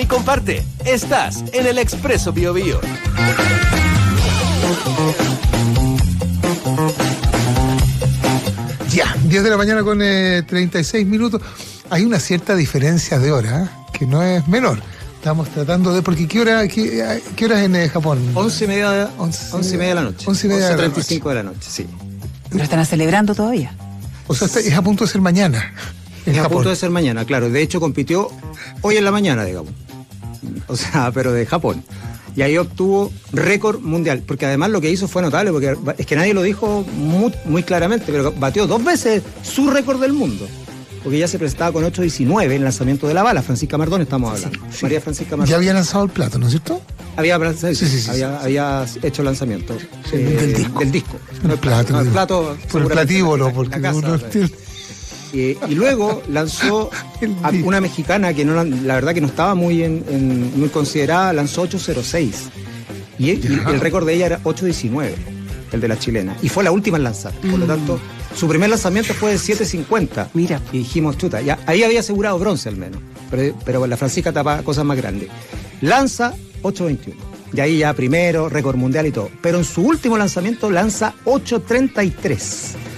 y comparte. Estás en el Expreso Bio, Bio. Ya, 10 de la mañana con 36 eh, minutos. Hay una cierta diferencia de hora, ¿eh? que no es menor. Estamos tratando de. Porque ¿qué hora, qué, qué hora es en eh, Japón? 11 y media, de, 11, 11 y media de la noche. 11 y media 35 de la noche, sí. Lo están celebrando todavía. O sea, es a punto de ser mañana. Es a punto de ser mañana, claro. De hecho, compitió hoy en la mañana, digamos. O sea, pero de Japón. Y ahí obtuvo récord mundial, porque además lo que hizo fue notable, porque es que nadie lo dijo muy, muy claramente, pero batió dos veces su récord del mundo porque ya se presentaba con 8.19 en el lanzamiento de la bala. Francisca Mardón estamos hablando. María Francisca Mardón. Ya había lanzado el plato, ¿no es cierto? Había, sí, había, había, hecho el lanzamiento eh, del disco. Del disco. el plato. el plato por el platíbulo, porque uno tiene... y luego lanzó a una mexicana que no, la verdad que no estaba muy, en, muy considerada, lanzó 806. Y, el récord de ella era 819, el de la chilena. Y fue la última en lanzar. Por lo mm. tanto, su primer lanzamiento fue de 7.50. Mira. Y dijimos, chuta, ya, ahí había asegurado bronce al menos. Pero, pero la Francisca tapa cosas más grandes. Lanza 8.21. Y ahí ya primero, récord mundial y todo. Pero en su último lanzamiento lanza 8.33.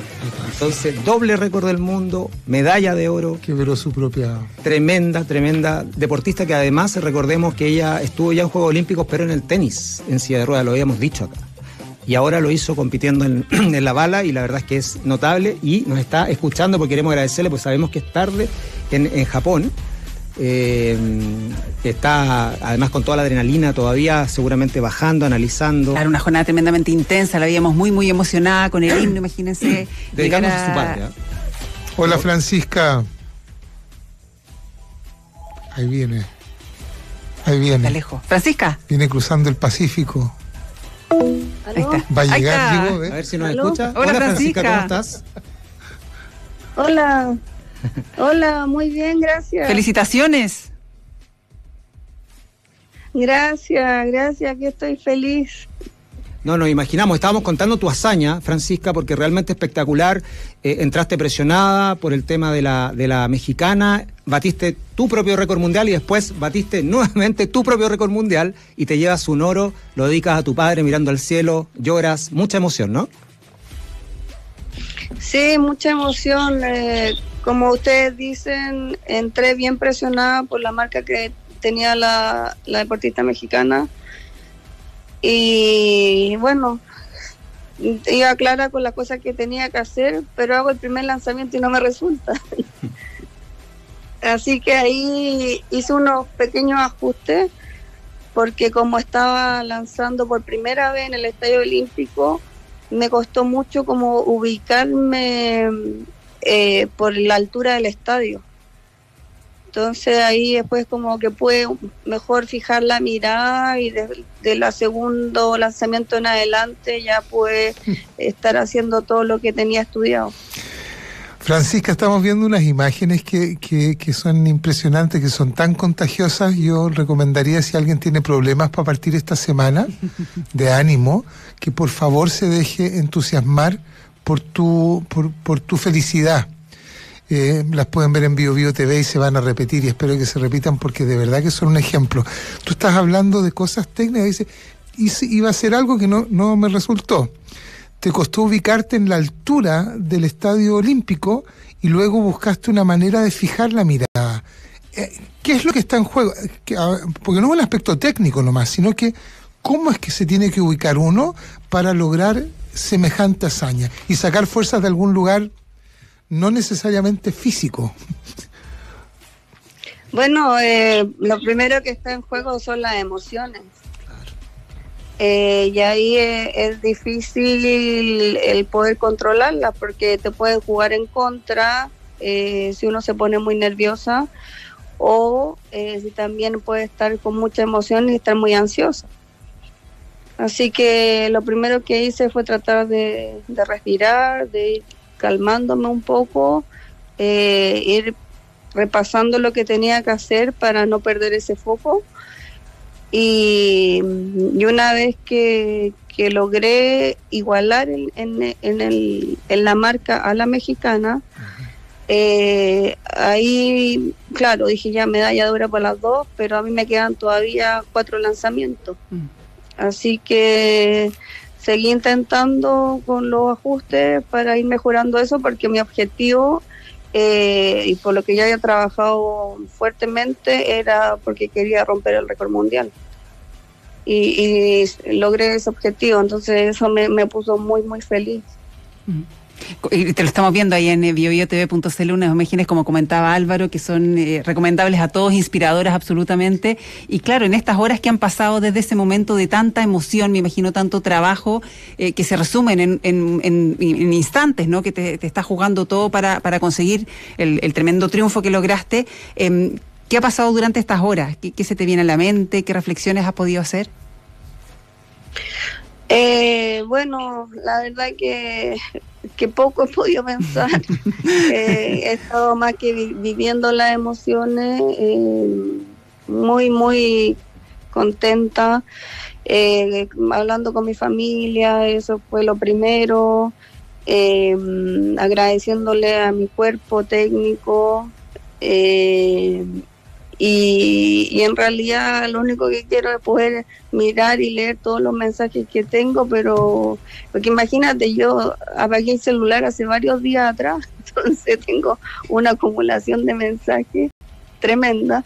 Entonces, doble récord del mundo, medalla de oro. Quebró su propia. Tremenda, tremenda deportista que además recordemos que ella estuvo ya en Juegos Olímpicos, pero en el tenis, en silla de ruedas, lo habíamos dicho acá y ahora lo hizo compitiendo en, la bala y la verdad es que es notable y nos está escuchando porque queremos agradecerle, pues sabemos que es tarde en, Japón. Eh, está además con toda la adrenalina todavía seguramente bajando, analizando. Claro, una jornada tremendamente intensa, la veíamos muy, muy emocionada con el himno, imagínense. Dedicamos a... su patria. Hola Francisca. Ahí viene. Ahí viene. lejos. Francisca. Viene cruzando el Pacífico. Ahí está. Va a llegar, digo, ¿eh? A ver si nos escucha. Hola, Francisca. ¿cómo estás? Hola. Hola, muy bien, gracias. Felicitaciones. Gracias, gracias, que estoy feliz. No, nos imaginamos, estábamos contando tu hazaña, Francisca, porque realmente espectacular. Eh, entraste presionada por el tema de la, de la mexicana, batiste tu propio récord mundial y después batiste nuevamente tu propio récord mundial y te llevas un oro, lo dedicas a tu padre mirando al cielo, lloras, mucha emoción, ¿no? Sí, mucha emoción. Eh, como ustedes dicen, entré bien presionada por la marca que tenía la, la deportista mexicana y bueno, iba clara con las cosas que tenía que hacer, pero hago el primer lanzamiento y no me resulta. Así que ahí hice unos pequeños ajustes, porque como estaba lanzando por primera vez en el Estadio Olímpico, me costó mucho como ubicarme eh, por la altura del estadio. Entonces ahí después como que puede mejor fijar la mirada y de, la segundo lanzamiento en adelante ya puede estar haciendo todo lo que tenía estudiado. Francisca, estamos viendo unas imágenes que, que, que, son impresionantes, que son tan contagiosas. Yo recomendaría, si alguien tiene problemas para partir esta semana de ánimo, que por favor se deje entusiasmar por tu, por, por tu felicidad eh, las pueden ver en Bio, Bio TV y se van a repetir y espero que se repitan porque de verdad que son un ejemplo. Tú estás hablando de cosas técnicas y dices, iba a ser algo que no, no me resultó. Te costó ubicarte en la altura del estadio olímpico y luego buscaste una manera de fijar la mirada. Eh, ¿Qué es lo que está en juego? Porque no es un aspecto técnico nomás, sino que cómo es que se tiene que ubicar uno para lograr semejante hazaña y sacar fuerzas de algún lugar no necesariamente físico. Bueno, eh, lo primero que está en juego son las emociones. Eh, y ahí es, difícil el poder controlarlas porque te puede jugar en contra eh, si uno se pone muy nerviosa o si también puede estar con mucha emoción y estar muy ansiosa. Así que lo primero que hice fue tratar de, de respirar, de ir calmándome un poco, eh, ir repasando lo que tenía que hacer para no perder ese foco. Y, una vez que, logré igualar en, en, el, en, la marca a la mexicana, Eh, ahí, claro, dije ya medalla oro para las dos, pero a mí me quedan todavía cuatro lanzamientos. Mm. Así que seguí intentando con los ajustes para ir mejorando eso, porque mi objetivo, eh, y por lo que yo había trabajado fuertemente, era porque quería romper el récord mundial. Y, y logré ese objetivo, entonces eso me, puso muy, muy feliz. Y te lo estamos viendo ahí en biobiotv.cl, unas imágenes, como comentaba Álvaro, que son eh, recomendables a todos, inspiradoras absolutamente. Y claro, en estas horas que han pasado desde ese momento de tanta emoción, me imagino tanto trabajo, eh, que se resumen en, instantes, ¿no? Que te, te estás jugando todo para, para conseguir el, tremendo triunfo que lograste. Eh, ¿Qué ha pasado durante estas horas? ¿Qué, ¿Qué, se te viene a la mente? ¿Qué reflexiones has podido hacer? Eh, bueno, la verdad que, que poco he podido pensar. eh, he estado más que vi viviendo las emociones, eh, muy, muy contenta, eh, hablando con mi familia, eso fue lo primero, agradeciéndole a mi cuerpo técnico. Y, en realidad lo único que quiero es poder mirar y leer todos los mensajes que tengo, pero porque imagínate, yo apagué el celular hace varios días atrás, entonces tengo una acumulación de mensajes tremenda.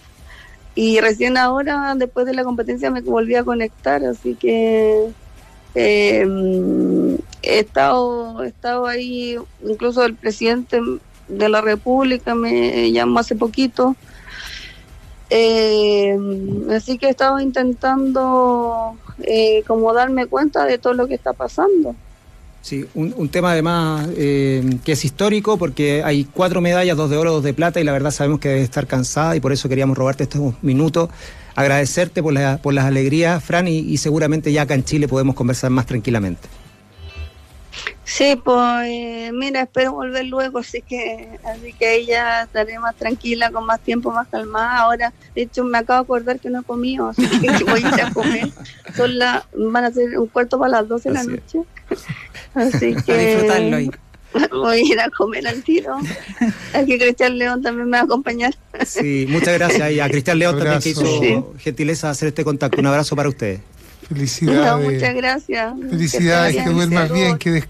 Y recién ahora, después de la competencia, me volví a conectar, así que eh, he, estado, he estado ahí, incluso el presidente de la República me llamó hace poquito eh, así que he estado intentando eh, como darme cuenta de todo lo que está pasando. Sí, un, un tema además eh, que es histórico porque hay cuatro medallas, dos de oro, dos de plata y la verdad sabemos que debe estar cansada y por eso queríamos robarte estos minutos, agradecerte por, la, por las alegrías, Fran, y, y seguramente ya acá en Chile podemos conversar más tranquilamente. Sí, pues mira, espero volver luego, así que así que ahí ya estaré más tranquila, con más tiempo, más calmada. Ahora, de hecho, me acabo de acordar que no he comido, así que voy a ir a comer. Son la, van a ser un cuarto para las 12 de la noche. Así que a disfrutarlo voy a ir a comer al tiro. Aquí Cristian León también me va a acompañar. Sí, muchas gracias. Y a Cristian León también que hizo sí. gentileza de hacer este contacto. Un abrazo para ustedes. Felicidades. No, muchas gracias. Felicidades, que, que duermas bien, que descanses.